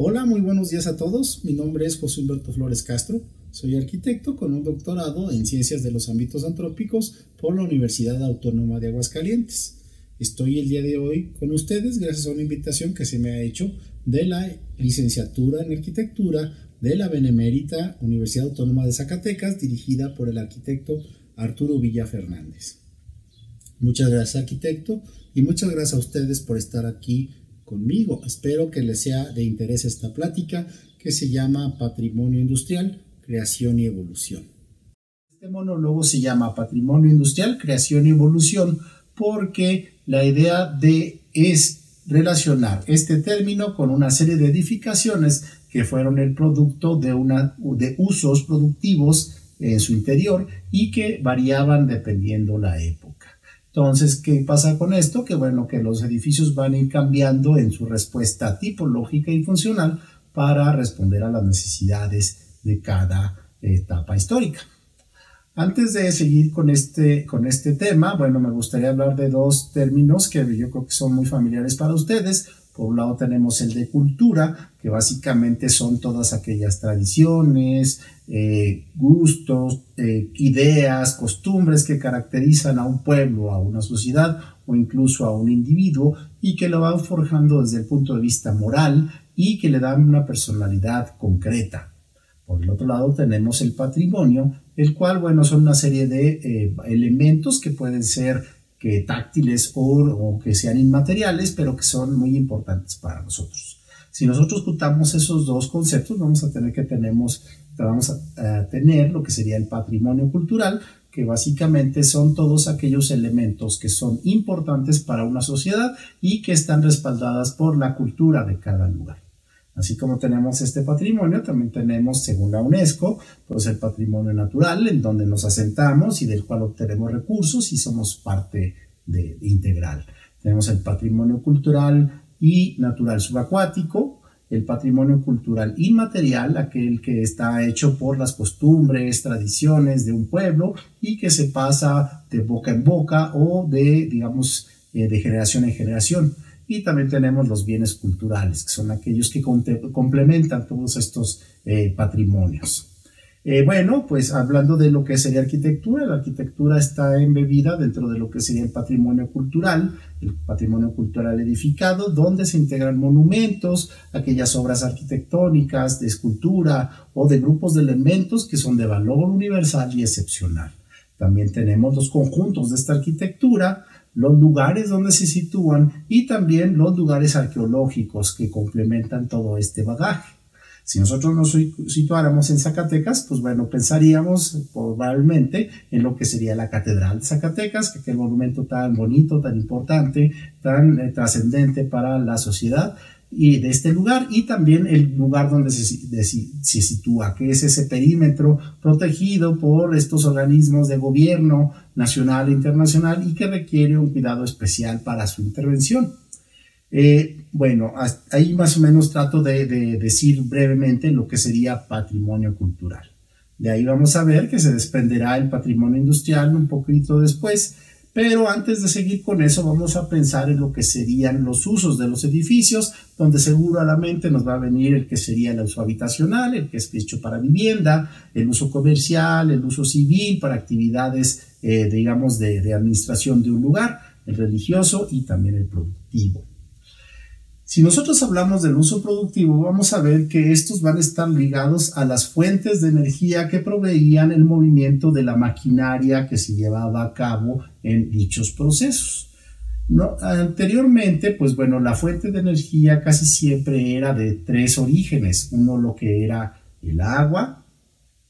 Hola, muy buenos días a todos. Mi nombre es José Humberto Flores Castro. Soy arquitecto con un doctorado en Ciencias de los Ámbitos Antrópicos por la Universidad Autónoma de Aguascalientes. Estoy el día de hoy con ustedes gracias a una invitación que se me ha hecho de la licenciatura en arquitectura de la Benemérita Universidad Autónoma de Zacatecas, dirigida por el arquitecto Arturo Villa Fernández. Muchas gracias, arquitecto, y muchas gracias a ustedes por estar aquí conmigo. Espero que les sea de interés esta plática que se llama Patrimonio Industrial, Creación y Evolución. Este monólogo se llama Patrimonio Industrial, Creación y Evolución porque la idea de es relacionar este término con una serie de edificaciones que fueron el producto de, de usos productivos en su interior y que variaban dependiendo la época. Entonces, ¿qué pasa con esto? Que bueno, que los edificios van a ir cambiando en su respuesta tipológica y funcional para responder a las necesidades de cada etapa histórica. Antes de seguir con este, con este tema, bueno, me gustaría hablar de dos términos que yo creo que son muy familiares para ustedes. Por un lado tenemos el de cultura, que básicamente son todas aquellas tradiciones, eh, gustos, eh, ideas, costumbres que caracterizan a un pueblo, a una sociedad o incluso a un individuo y que lo van forjando desde el punto de vista moral y que le dan una personalidad concreta. Por el otro lado tenemos el patrimonio, el cual, bueno, son una serie de eh, elementos que pueden ser que táctiles o, que sean inmateriales, pero que son muy importantes para nosotros. Si nosotros juntamos esos dos conceptos, vamos a tener que tenemos, vamos a, tener lo que sería el patrimonio cultural, que básicamente son todos aquellos elementos que son importantes para una sociedad y que están respaldadas por la cultura de cada lugar. Así como tenemos este patrimonio, también tenemos, según la UNESCO, pues el patrimonio natural, en donde nos asentamos y del cual obtenemos recursos y somos parte de, integral. Tenemos el patrimonio cultural y natural subacuático, el patrimonio cultural inmaterial, aquel que está hecho por las costumbres, tradiciones de un pueblo y que se pasa de boca en boca o de, digamos, eh, de generación en generación. Y también tenemos los bienes culturales, que son aquellos que complementan todos estos eh, patrimonios. Eh, bueno, pues hablando de lo que sería arquitectura, la arquitectura está embebida dentro de lo que sería el patrimonio cultural, el patrimonio cultural edificado, donde se integran monumentos, aquellas obras arquitectónicas, de escultura o de grupos de elementos que son de valor universal y excepcional. También tenemos los conjuntos de esta arquitectura, los lugares donde se sitúan y también los lugares arqueológicos que complementan todo este bagaje. Si nosotros nos situáramos en Zacatecas, pues bueno, pensaríamos probablemente en lo que sería la Catedral de Zacatecas, que es el monumento tan bonito, tan importante, tan eh, trascendente para la sociedad, y de este lugar y también el lugar donde se, se, sitúa, que es ese perímetro protegido por estos organismos de gobierno nacional e internacional y que requiere un cuidado especial para su intervención. Eh, bueno, ahí más o menos trato de, de decir brevemente lo que sería patrimonio cultural. De ahí vamos a ver que se desprenderá el patrimonio industrial un poquito después, pero antes de seguir con eso, vamos a pensar en lo que serían los usos de los edificios, donde seguro nos va a venir el que sería el uso habitacional, el que es hecho para vivienda, el uso comercial, el uso civil para actividades, eh, digamos, de administración de un lugar, el religioso y también el productivo. Si nosotros hablamos del uso productivo, vamos a ver que estos van a estar ligados a las fuentes de energía que proveían el movimiento de la maquinaria que se llevaba a cabo en dichos procesos. Anteriormente, pues bueno, la fuente de energía casi siempre era de tres orígenes. Uno lo que era el agua,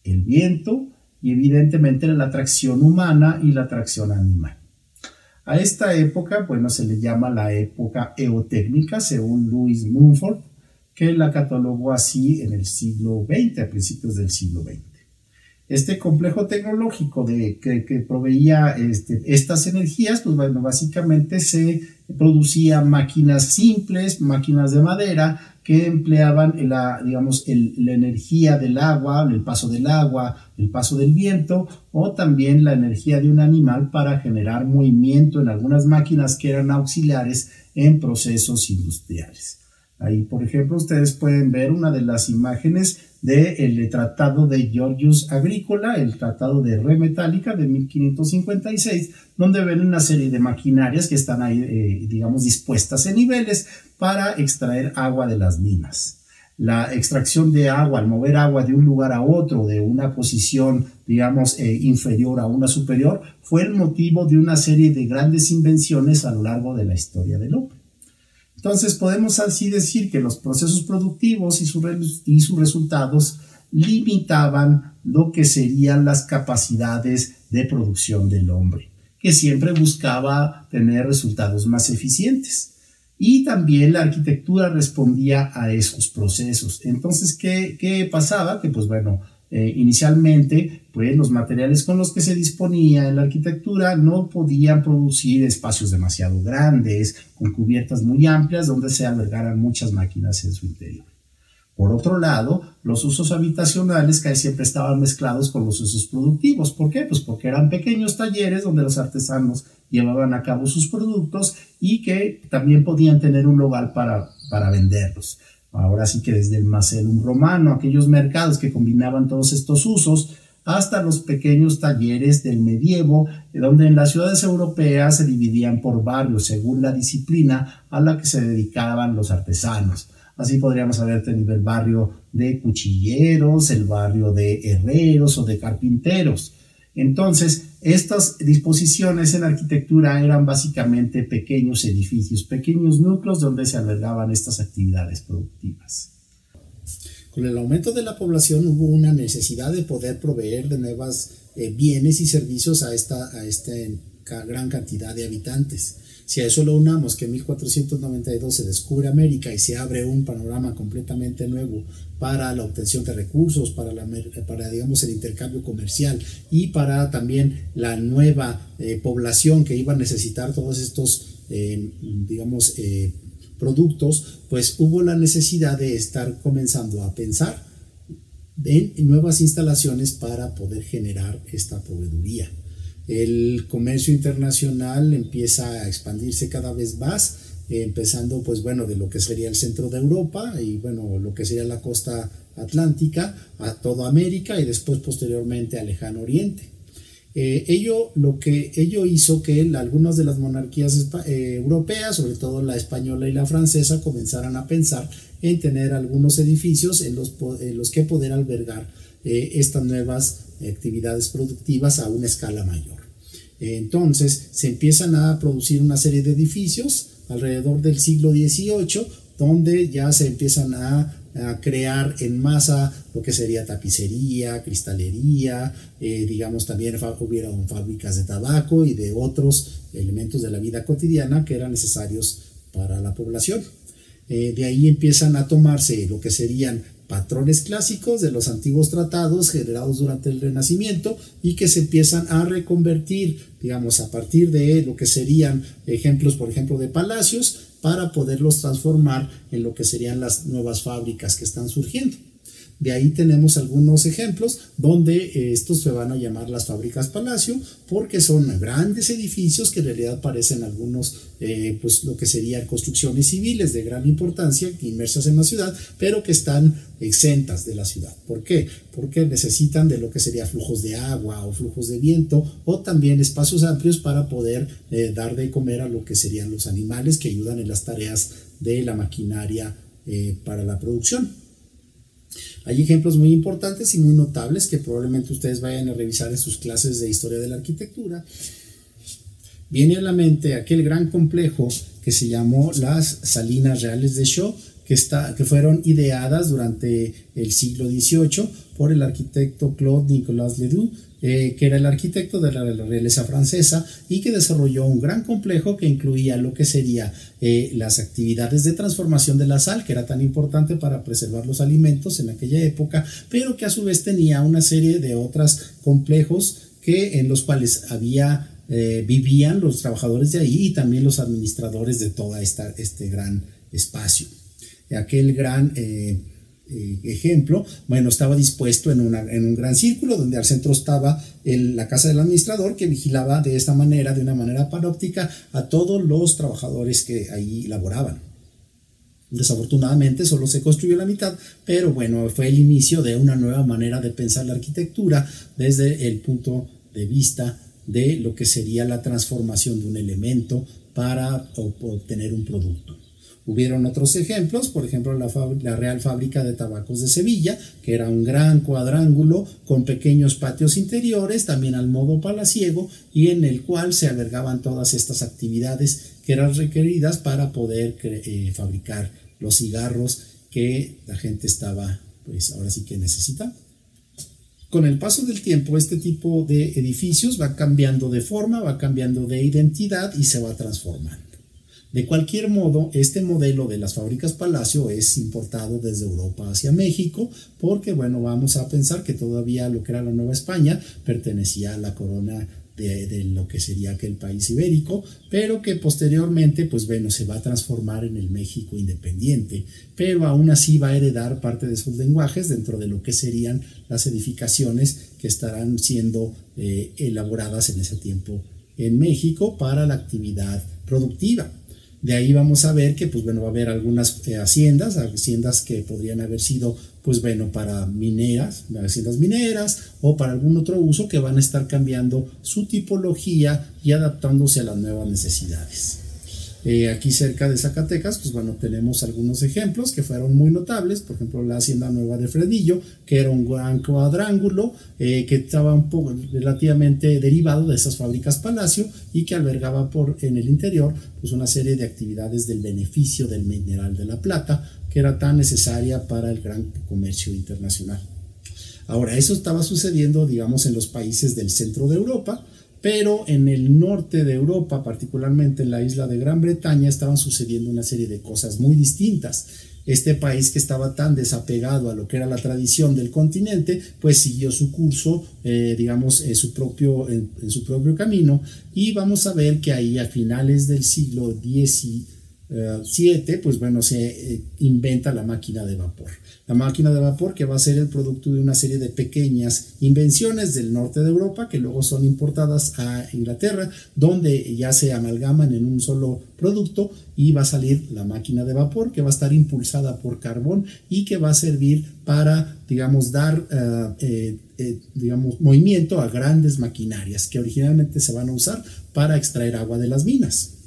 el viento y evidentemente la tracción humana y la tracción animal. A esta época, bueno, se le llama la época eotécnica, según Louis Mumford, que la catalogó así en el siglo XX, a principios del siglo XX. Este complejo tecnológico de, que, proveía este, estas energías, pues bueno, básicamente se producían máquinas simples, máquinas de madera, que empleaban la, digamos, la energía del agua, el paso del agua, el paso del viento o también la energía de un animal para generar movimiento en algunas máquinas que eran auxiliares en procesos industriales. Ahí, por ejemplo, ustedes pueden ver una de las imágenes del tratado de Georgius Agrícola, el tratado de Re Metálica de 1556, donde ven una serie de maquinarias que están ahí, eh, digamos, dispuestas en niveles para extraer agua de las minas. La extracción de agua, al mover agua de un lugar a otro, de una posición, digamos, eh, inferior a una superior, fue el motivo de una serie de grandes invenciones a lo largo de la historia del hombre. Entonces podemos así decir que los procesos productivos y, sus resultados limitaban lo que serían las capacidades de producción del hombre, que siempre buscaba tener resultados más eficientes. Y también la arquitectura respondía a esos procesos. Entonces, ¿qué, qué pasaba? Que pues bueno, eh, inicialmente, pues los materiales con los que se disponía en la arquitectura no podían producir espacios demasiado grandes, con cubiertas muy amplias donde se albergaran muchas máquinas en su interior. Por otro lado, los usos habitacionales casi siempre estaban mezclados con los usos productivos. ¿Por qué? Pues porque eran pequeños talleres donde los artesanos llevaban a cabo sus productos y que también podían tener un lugar para, para venderlos. Ahora sí que desde el Macedum romano, aquellos mercados que combinaban todos estos usos, hasta los pequeños talleres del medievo, donde en las ciudades europeas se dividían por barrios según la disciplina a la que se dedicaban los artesanos. Así podríamos haber tenido el barrio de cuchilleros, el barrio de herreros o de carpinteros. Entonces, estas disposiciones en arquitectura eran básicamente pequeños edificios, pequeños núcleos donde se albergaban estas actividades productivas. Con el aumento de la población hubo una necesidad de poder proveer de nuevos eh, bienes y servicios a esta, a esta gran cantidad de habitantes. Si a eso lo unamos que en 1492 se descubre América y se abre un panorama completamente nuevo para la obtención de recursos, para, la, para digamos, el intercambio comercial y para también la nueva eh, población que iba a necesitar todos estos, eh, digamos, eh, productos, pues hubo la necesidad de estar comenzando a pensar en nuevas instalaciones para poder generar esta proveeduría el comercio internacional empieza a expandirse cada vez más, eh, empezando pues bueno de lo que sería el centro de Europa y bueno lo que sería la costa atlántica a toda América y después posteriormente al lejano oriente. Eh, ello, lo que, ello hizo que algunas de las monarquías eh, europeas, sobre todo la española y la francesa, comenzaran a pensar en tener algunos edificios en los, en los que poder albergar estas nuevas actividades productivas a una escala mayor. Entonces se empiezan a producir una serie de edificios alrededor del siglo XVIII, donde ya se empiezan a, crear en masa lo que sería tapicería, cristalería, eh, digamos también hubieron fábricas de tabaco y de otros elementos de la vida cotidiana que eran necesarios para la población. Eh, de ahí empiezan a tomarse lo que serían patrones clásicos de los antiguos tratados generados durante el Renacimiento y que se empiezan a reconvertir, digamos, a partir de lo que serían ejemplos, por ejemplo, de palacios, para poderlos transformar en lo que serían las nuevas fábricas que están surgiendo. De ahí tenemos algunos ejemplos donde eh, estos se van a llamar las fábricas palacio porque son grandes edificios que en realidad parecen algunos, eh, pues lo que serían construcciones civiles de gran importancia inmersas en la ciudad, pero que están exentas de la ciudad. ¿Por qué? Porque necesitan de lo que sería flujos de agua o flujos de viento o también espacios amplios para poder eh, dar de comer a lo que serían los animales que ayudan en las tareas de la maquinaria para la producción. Hay ejemplos muy importantes y muy notables que probablemente ustedes vayan a revisar en sus clases de historia de la arquitectura. Viene a la mente aquel gran complejo que se llamó las Salinas Reales de Shaw, que, fueron ideadas durante el siglo XVIII por el arquitecto Claude Nicolas Ledoux, eh, que era el arquitecto de la realeza francesa y que desarrolló un gran complejo que incluía lo que sería eh, las actividades de transformación de la sal, que era tan importante para preservar los alimentos en aquella época, pero que a su vez tenía una serie de otros complejos que, en los cuales había, eh, vivían los trabajadores de ahí y también los administradores de todo este gran espacio. Aquel gran eh, ejemplo, bueno, estaba dispuesto en, en, un gran círculo donde al centro estaba la casa del administrador que vigilaba de esta manera, de una manera panóptica, a todos los trabajadores que ahí laboraban. Desafortunadamente solo se construyó la mitad, pero bueno, fue el inicio de una nueva manera de pensar la arquitectura desde el punto de vista de lo que sería la transformación de un elemento para obtener un producto. Hubieron otros ejemplos, por ejemplo la, Real Fábrica de Tabacos de Sevilla, que era un gran cuadrángulo con pequeños patios interiores, también al modo palaciego, y en el cual se albergaban todas estas actividades que eran requeridas para poder eh, fabricar los cigarros que la gente estaba, pues ahora sí que necesita. Con el paso del tiempo, este tipo de edificios va cambiando de forma, va cambiando de identidad y se va transformando. De cualquier modo, este modelo de las fábricas Palacio es importado desde Europa hacia México, porque bueno, vamos a pensar que todavía lo que era la Nueva España pertenecía a la corona de, lo que sería aquel país ibérico, pero que posteriormente, pues bueno, se va a transformar en el México independiente, pero aún así va a heredar parte de sus lenguajes dentro de lo que serían las edificaciones que estarán siendo eh, elaboradas en ese tiempo en México para la actividad productiva. De ahí vamos a ver que, pues bueno, va a haber algunas eh, haciendas, haciendas que podrían haber sido, pues bueno, para mineras, haciendas mineras o para algún otro uso que van a estar cambiando su tipología y adaptándose a las nuevas necesidades. Eh, aquí cerca de Zacatecas, pues bueno, tenemos algunos ejemplos que fueron muy notables, por ejemplo, la Hacienda Nueva de Fredillo, que era un gran cuadrángulo eh, que estaba un poco relativamente derivado de esas fábricas Palacio y que albergaba por, en el interior pues una serie de actividades del beneficio del mineral de la plata, que era tan necesaria para el gran comercio internacional. Ahora, eso estaba sucediendo, digamos, en los países del centro de Europa, pero en el norte de Europa, particularmente en la isla de Gran Bretaña, estaban sucediendo una serie de cosas muy distintas. Este país que estaba tan desapegado a lo que era la tradición del continente, pues siguió su curso, eh, digamos, en su, propio, en, su propio camino. Y vamos a ver que ahí a finales del siglo XVII, pues bueno, se eh, inventa la máquina de vapor la máquina de vapor que va a ser el producto de una serie de pequeñas invenciones del norte de Europa que luego son importadas a Inglaterra, donde ya se amalgaman en un solo producto y va a salir la máquina de vapor que va a estar impulsada por carbón y que va a servir para, digamos, dar, eh, eh, digamos, movimiento a grandes maquinarias que originalmente se van a usar para extraer agua de las minas.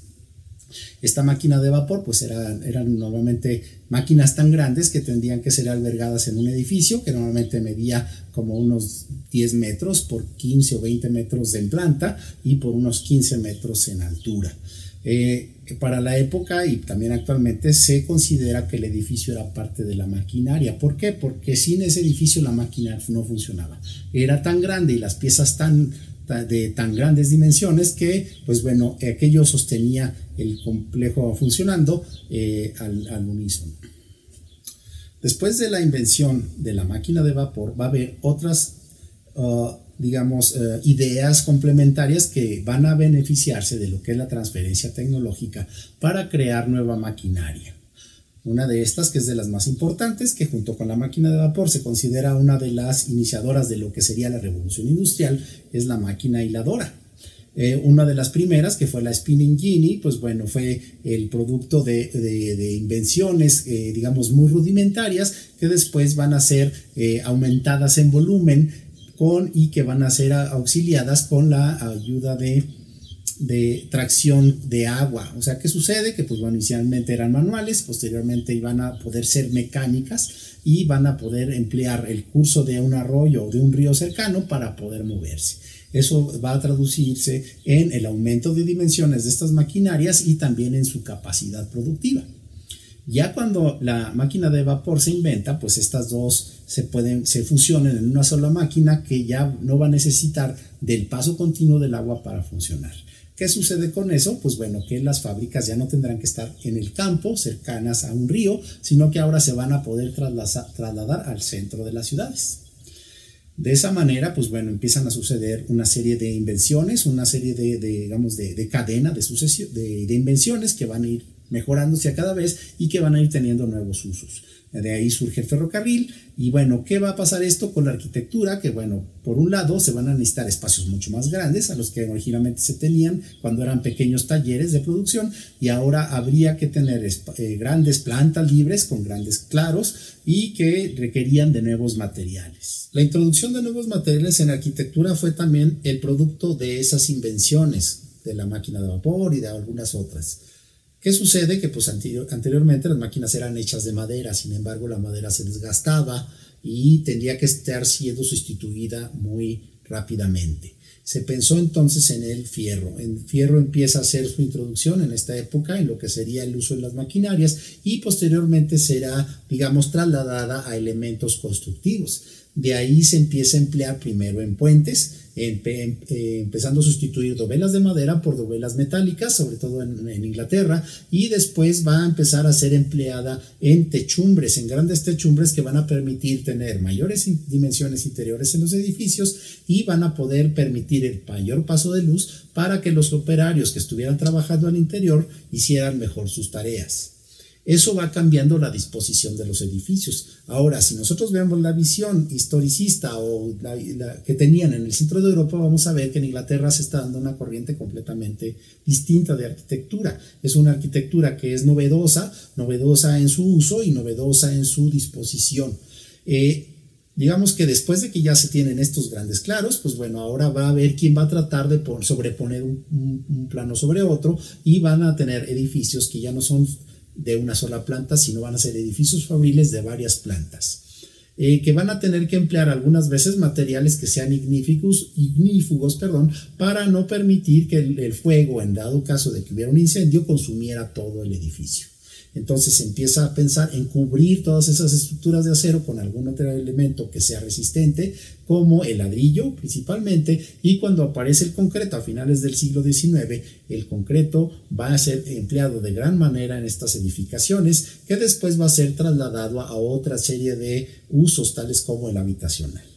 Esta máquina de vapor pues eran, eran normalmente máquinas tan grandes que tendrían que ser albergadas en un edificio que normalmente medía como unos 10 metros por 15 o 20 metros en planta y por unos 15 metros en altura. Eh, para la época y también actualmente se considera que el edificio era parte de la maquinaria. ¿Por qué? Porque sin ese edificio la máquina no funcionaba. Era tan grande y las piezas tan de tan grandes dimensiones que, pues bueno, aquello sostenía el complejo funcionando eh, al, unísono. Después de la invención de la máquina de vapor, va a haber otras, uh, digamos, uh, ideas complementarias que van a beneficiarse de lo que es la transferencia tecnológica para crear nueva maquinaria. Una de estas, que es de las más importantes, que junto con la máquina de vapor se considera una de las iniciadoras de lo que sería la revolución industrial, es la máquina hiladora. Eh, una de las primeras, que fue la Spinning Genie, pues bueno, fue el producto de, invenciones, eh, digamos, muy rudimentarias, que después van a ser eh, aumentadas en volumen con, y que van a ser auxiliadas con la ayuda de de tracción de agua. O sea, ¿qué sucede? Que pues bueno, inicialmente eran manuales, posteriormente iban a poder ser mecánicas y van a poder emplear el curso de un arroyo o de un río cercano para poder moverse. Eso va a traducirse en el aumento de dimensiones de estas maquinarias y también en su capacidad productiva. Ya cuando la máquina de vapor se inventa, pues estas dos se pueden, se fusionan en una sola máquina que ya no va a necesitar del paso continuo del agua para funcionar. ¿Qué sucede con eso? Pues bueno, que las fábricas ya no tendrán que estar en el campo, cercanas a un río, sino que ahora se van a poder trasladar al centro de las ciudades. De esa manera, pues bueno, empiezan a suceder una serie de invenciones, una serie de, digamos, de, cadena, de, sucesión, de, invenciones que van a ir mejorándose a cada vez y que van a ir teniendo nuevos usos. De ahí surge el ferrocarril. Y bueno, ¿qué va a pasar esto con la arquitectura? Que bueno, por un lado se van a necesitar espacios mucho más grandes a los que originalmente se tenían cuando eran pequeños talleres de producción y ahora habría que tener eh, grandes plantas libres con grandes claros y que requerían de nuevos materiales. La introducción de nuevos materiales en arquitectura fue también el producto de esas invenciones de la máquina de vapor y de algunas otras. ¿Qué sucede? Que pues anteriormente las máquinas eran hechas de madera, sin embargo la madera se desgastaba y tendría que estar siendo sustituida muy rápidamente. Se pensó entonces en el fierro. El fierro empieza a hacer su introducción en esta época en lo que sería el uso de las maquinarias y posteriormente será, digamos, trasladada a elementos constructivos. De ahí se empieza a emplear primero en puentes, eh, empezando a sustituir dovelas de madera por dovelas metálicas, sobre todo en, Inglaterra, y después va a empezar a ser empleada en techumbres, en grandes techumbres que van a permitir tener mayores dimensiones interiores en los edificios y van a poder permitir el mayor paso de luz para que los operarios que estuvieran trabajando al interior hicieran mejor sus tareas. Eso va cambiando la disposición de los edificios. Ahora, si nosotros vemos la visión historicista o la, que tenían en el centro de Europa, vamos a ver que en Inglaterra se está dando una corriente completamente distinta de arquitectura. Es una arquitectura que es novedosa, novedosa en su uso y novedosa en su disposición. Eh, digamos que después de que ya se tienen estos grandes claros, pues bueno, ahora va a haber quien va a tratar de sobreponer un plano sobre otro y van a tener edificios que ya no son de una sola planta, sino van a ser edificios fabriles de varias plantas. Eh, que van a tener que emplear algunas veces materiales que sean ignífugos, perdón, para no permitir que el, fuego, en dado caso de que hubiera un incendio, consumiera todo el edificio. Entonces se empieza a pensar en cubrir todas esas estructuras de acero con algún otro elemento que sea resistente, como el ladrillo principalmente, y cuando aparece el concreto a finales del siglo XIX, el concreto va a ser empleado de gran manera en estas edificaciones, que después va a ser trasladado a otra serie de usos tales como el habitacional.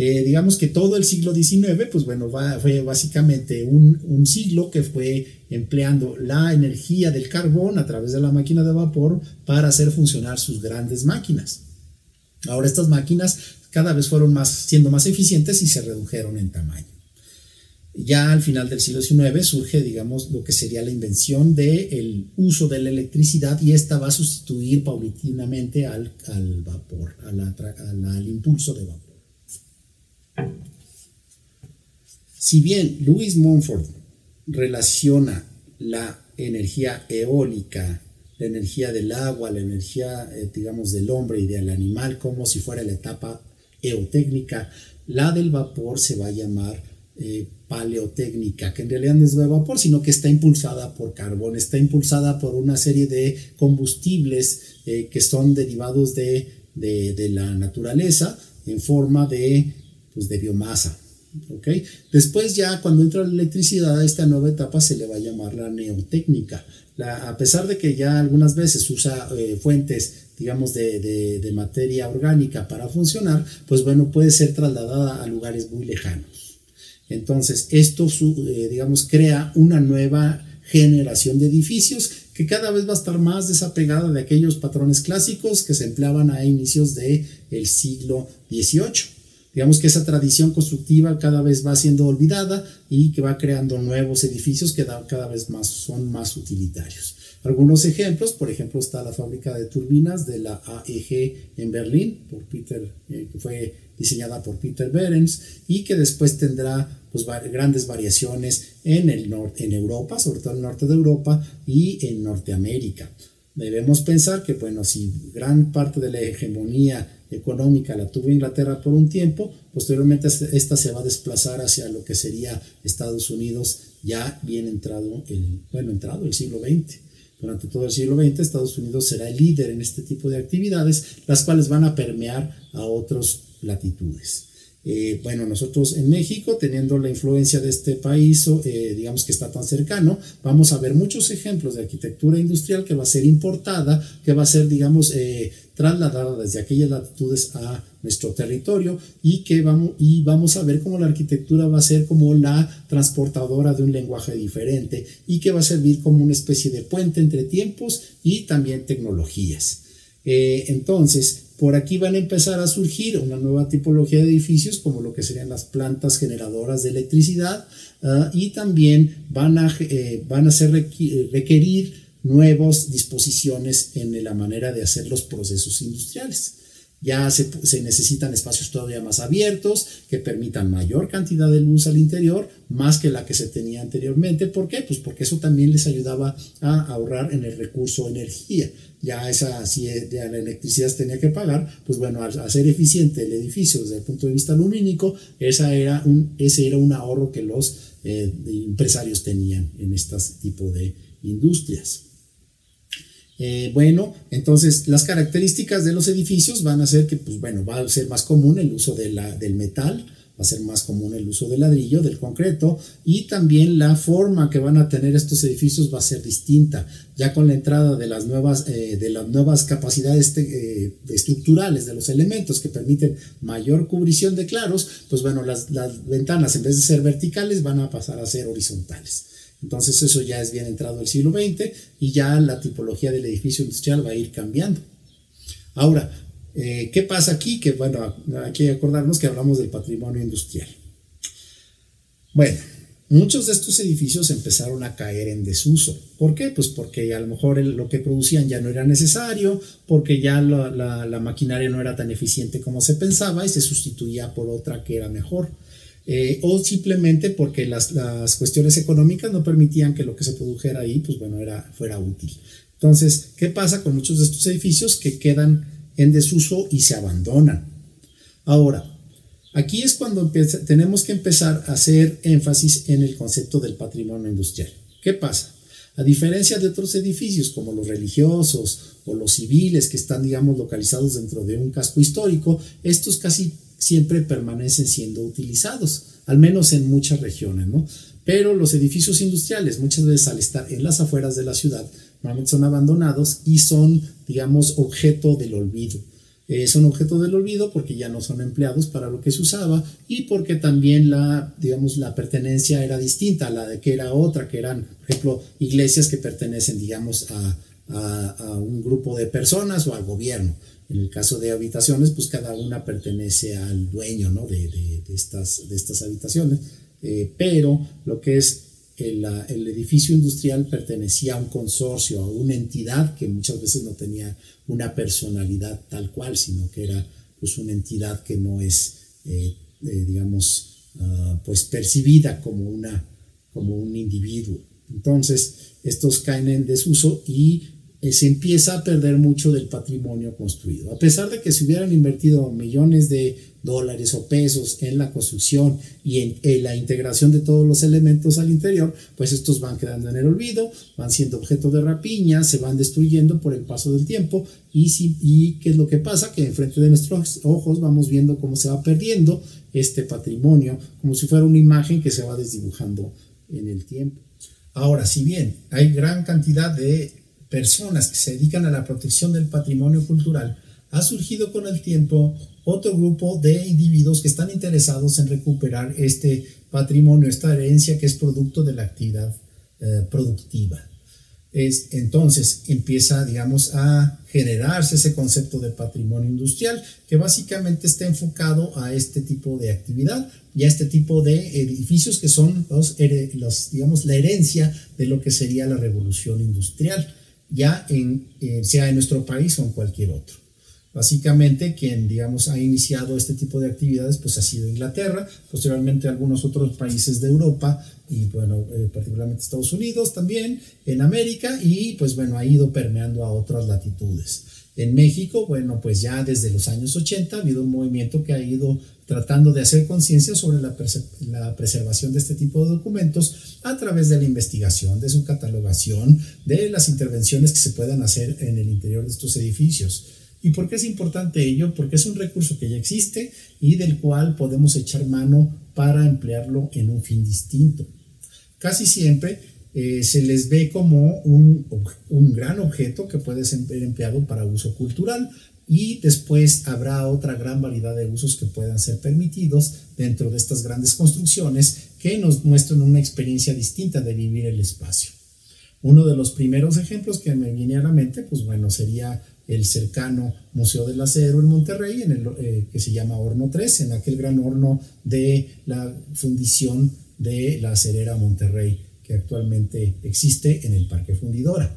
Eh, digamos que todo el siglo XIX, pues bueno, fue básicamente un, siglo que fue empleando la energía del carbón a través de la máquina de vapor para hacer funcionar sus grandes máquinas. Ahora estas máquinas cada vez fueron más, siendo más eficientes y se redujeron en tamaño. Ya al final del siglo XIX surge, digamos, lo que sería la invención del uso de la electricidad y esta va a sustituir paulatinamente al vapor, al impulso de vapor. Si bien Louis Montfort relaciona la energía eólica, la energía del agua, la energía, eh, digamos, del hombre y del animal como si fuera la etapa eotécnica, la del vapor se va a llamar eh, paleotécnica, que en realidad no es de vapor, sino que está impulsada por carbón, está impulsada por una serie de combustibles eh, que son derivados de, de la naturaleza en forma de pues, de biomasa. ¿okay? Después ya cuando entra la electricidad a esta nueva etapa se le va a llamar la neotécnica. a pesar de que ya algunas veces usa eh, fuentes digamos de, de, materia orgánica para funcionar, pues bueno, puede ser trasladada a lugares muy lejanos. Entonces, esto, eh, digamos, crea una nueva generación de edificios que cada vez va a estar más desapegada de aquellos patrones clásicos que se empleaban a inicios del el siglo XVIII. Digamos que esa tradición constructiva cada vez va siendo olvidada y que va creando nuevos edificios que cada vez más son más utilitarios. Algunos ejemplos, por ejemplo, está la fábrica de turbinas de la AEG en Berlín, por Peter, eh, que fue diseñada por Peter Behrens y que después tendrá pues, grandes variaciones en, el en Europa, sobre todo en el norte de Europa y en Norteamérica. Debemos pensar que, bueno, si gran parte de la hegemonía económica la tuvo Inglaterra por un tiempo, posteriormente esta se va a desplazar hacia lo que sería Estados Unidos ya bien entrado el, bueno, entrado el siglo XX. Durante todo el siglo XX Estados Unidos será el líder en este tipo de actividades, las cuales van a permear a otras latitudes. Eh, bueno, nosotros en México, teniendo la influencia de este país, eh, digamos que está tan cercano, vamos a ver muchos ejemplos de arquitectura industrial que va a ser importada, que va a ser, digamos, eh, trasladada desde aquellas latitudes a nuestro territorio y que vamos, y vamos a ver cómo la arquitectura va a ser como la transportadora de un lenguaje diferente y que va a servir como una especie de puente entre tiempos y también tecnologías. Entonces, por aquí van a empezar a surgir una nueva tipología de edificios como lo que serían las plantas generadoras de electricidad ah, y también van a, eh, van a ser requerir nuevas disposiciones en la manera de hacer los procesos industriales. Ya se, necesitan espacios todavía más abiertos que permitan mayor cantidad de luz al interior, más que la que se tenía anteriormente. ¿Por qué? Pues porque eso también les ayudaba a ahorrar en el recurso energía. Ya esa, si la electricidad se tenía que pagar, pues bueno, al hacer eficiente el edificio desde el punto de vista lumínico, esa era un, ese era un ahorro que los eh, empresarios tenían en este tipo de industrias. Eh, bueno, entonces las características de los edificios van a ser que, pues bueno, va a ser más común el uso del metal, va a ser más común el uso del ladrillo, del concreto y también la forma que van a tener estos edificios va a ser distinta. Ya con la entrada de las nuevas, eh, de las nuevas capacidades eh, estructurales de los elementos que permiten mayor cubrición de claros, pues bueno, las ventanas en vez de ser verticales van a pasar a ser horizontales. Entonces eso ya es bien entrado el siglo XX y ya la tipología del edificio industrial va a ir cambiando. Ahora, eh, ¿qué pasa aquí? Que bueno, hay que acordarnos que hablamos del patrimonio industrial. Bueno, muchos de estos edificios empezaron a caer en desuso. ¿Por qué? Pues porque a lo mejor lo que producían ya no era necesario, porque ya la maquinaria no era tan eficiente como se pensaba y se sustituía por otra que era mejor. Eh, o simplemente porque las, cuestiones económicas no permitían que lo que se produjera ahí, pues bueno, era, fuera útil. Entonces, ¿qué pasa con muchos de estos edificios que quedan en desuso y se abandonan? Ahora, aquí es cuando tenemos que empezar a hacer énfasis en el concepto del patrimonio industrial. ¿Qué pasa? A diferencia de otros edificios como los religiosos o los civiles que están, digamos, localizados dentro de un casco histórico, estos casi siempre permanecen siendo utilizados, al menos en muchas regiones, ¿no? Pero los edificios industriales, muchas veces al estar en las afueras de la ciudad, normalmente son abandonados y son, digamos, objeto del olvido. Eh, son objeto del olvido porque ya no son empleados para lo que se usaba y porque también la, digamos, la pertenencia era distinta a la de que era otra, que eran, por ejemplo, iglesias que pertenecen, digamos, a, a un grupo de personas o al gobierno. En el caso de habitaciones, pues cada una pertenece al dueño ¿no? de, de, estas, de estas habitaciones, eh, pero lo que es el, el, edificio industrial pertenecía a un consorcio, a una entidad que muchas veces no tenía una personalidad tal cual, sino que era pues una entidad que no es, eh, eh, digamos, ah, pues percibida como, una, como un individuo. Entonces, estos caen en desuso y eh, se empieza a perder mucho del patrimonio construido. A pesar de que se hubieran invertido millones de dólares o pesos en la construcción y en, la integración de todos los elementos al interior, pues estos van quedando en el olvido, van siendo objeto de rapiña, se van destruyendo por el paso del tiempo y, y qué es lo que pasa, que enfrente de nuestros ojos vamos viendo cómo se va perdiendo este patrimonio, como si fuera una imagen que se va desdibujando en el tiempo. Ahora, si bien hay gran cantidad de personas que se dedican a la protección del patrimonio cultural, ha surgido con el tiempo otro grupo de individuos que están interesados en recuperar este patrimonio, esta herencia que es producto de la actividad eh, productiva. Es, entonces empieza, digamos, a generarse ese concepto de patrimonio industrial que básicamente está enfocado a este tipo de actividad y a este tipo de edificios que son los, los digamos, la herencia de lo que sería la revolución industrial ya en, eh, sea en nuestro país o en cualquier otro. Básicamente quien, digamos, ha iniciado este tipo de actividades pues ha sido Inglaterra, posteriormente algunos otros países de Europa y bueno, eh, particularmente Estados Unidos también, en América y pues bueno, ha ido permeando a otras latitudes. En México, bueno, pues ya desde los años 80 ha habido un movimiento que ha ido tratando de hacer conciencia sobre la, la, preservación de este tipo de documentos a través de la investigación, de su catalogación, de las intervenciones que se puedan hacer en el interior de estos edificios. Y ¿Y por qué es importante ello? Porque es un recurso que ya existe y del cual podemos echar mano para emplearlo en un fin distinto. Casi siempre eh, se les ve como un, gran objeto que puede ser empleado para uso cultural y después habrá otra gran variedad de usos que puedan ser permitidos dentro de estas grandes construcciones que nos muestran una experiencia distinta de vivir el espacio. Uno de los primeros ejemplos que me viene a la mente, pues bueno, sería el cercano Museo del Acero en Monterrey, en el, eh, que se llama Horno 3, en aquel gran horno de la fundición de la acerera Monterrey que actualmente existe en el Parque Fundidora.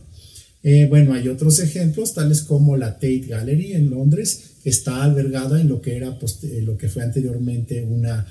Eh, bueno, hay otros ejemplos, tales como la Tate Gallery en Londres, que está albergada en lo que, era, eh, lo que fue anteriormente una,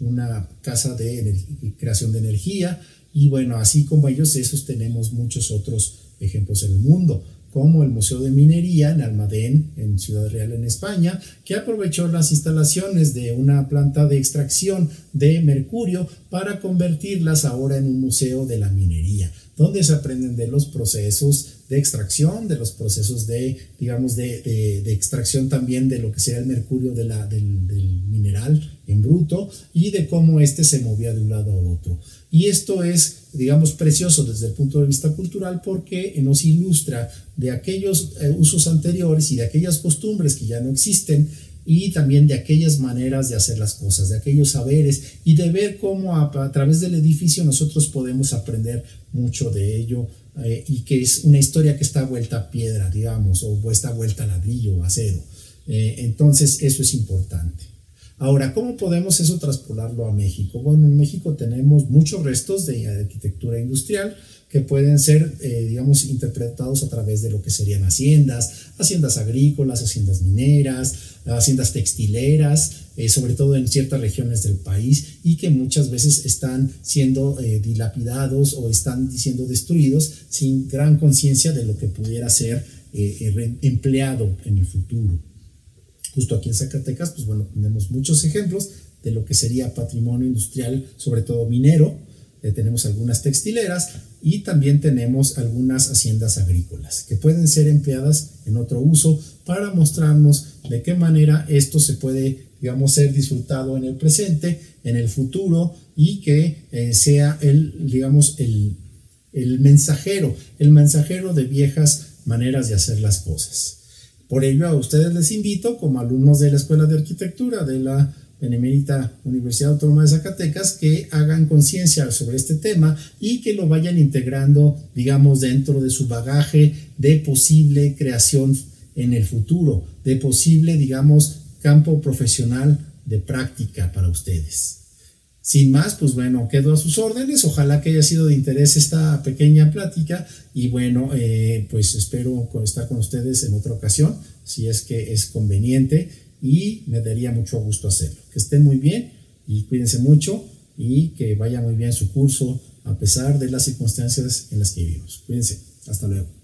una casa de creación de energía. Y bueno, así como ellos, esos tenemos muchos otros ejemplos en el mundo como el Museo de Minería en Almadén, en Ciudad Real, en España, que aprovechó las instalaciones de una planta de extracción de mercurio para convertirlas ahora en un museo de la minería, donde se aprenden de los procesos de extracción, de los procesos de, digamos, de, extracción también de lo que sea el mercurio de la, del, del mineral en bruto y de cómo éste se movía de un lado a otro. Y esto es, digamos, precioso desde el punto de vista cultural porque nos ilustra de aquellos eh, usos anteriores y de aquellas costumbres que ya no existen y también de aquellas maneras de hacer las cosas, de aquellos saberes y de ver cómo a, través del edificio nosotros podemos aprender mucho de ello eh, y que es una historia que está vuelta a piedra, digamos, o está vuelta a ladrillo o acero. Eh, entonces, eso es importante. Ahora, ¿cómo podemos eso traspolarlo a México? Bueno, en México tenemos muchos restos de arquitectura industrial que pueden ser, eh, digamos, interpretados a través de lo que serían haciendas, haciendas agrícolas, haciendas mineras, haciendas textileras, eh, sobre todo en ciertas regiones del país y que muchas veces están siendo eh, dilapidados o están siendo destruidos sin gran conciencia de lo que pudiera ser empleado en el futuro justo aquí en Zacatecas, pues bueno, tenemos muchos ejemplos de lo que sería patrimonio industrial, sobre todo minero. Eh, tenemos algunas textileras y también tenemos algunas haciendas agrícolas que pueden ser empleadas en otro uso para mostrarnos de qué manera esto se puede, digamos, ser disfrutado en el presente, en el futuro y que eh, sea el, digamos, el, el mensajero, el mensajero de viejas maneras de hacer las cosas. Por ello, a ustedes les invito, como alumnos de la Escuela de Arquitectura de la Benemérita Universidad Autónoma de Zacatecas, que hagan conciencia sobre este tema y que lo vayan integrando, digamos, dentro de su bagaje de posible creación en el futuro, de posible, digamos, campo profesional de práctica para ustedes. Sin más, pues bueno, quedo a sus órdenes. Ojalá que haya sido de interés esta pequeña plática y bueno, eh, pues espero estar con ustedes en otra ocasión, si es que es conveniente y me daría mucho gusto hacerlo. Que estén muy bien y cuídense mucho y que vaya muy bien su curso a pesar de las circunstancias en las que vivimos. Cuídense. Hasta luego.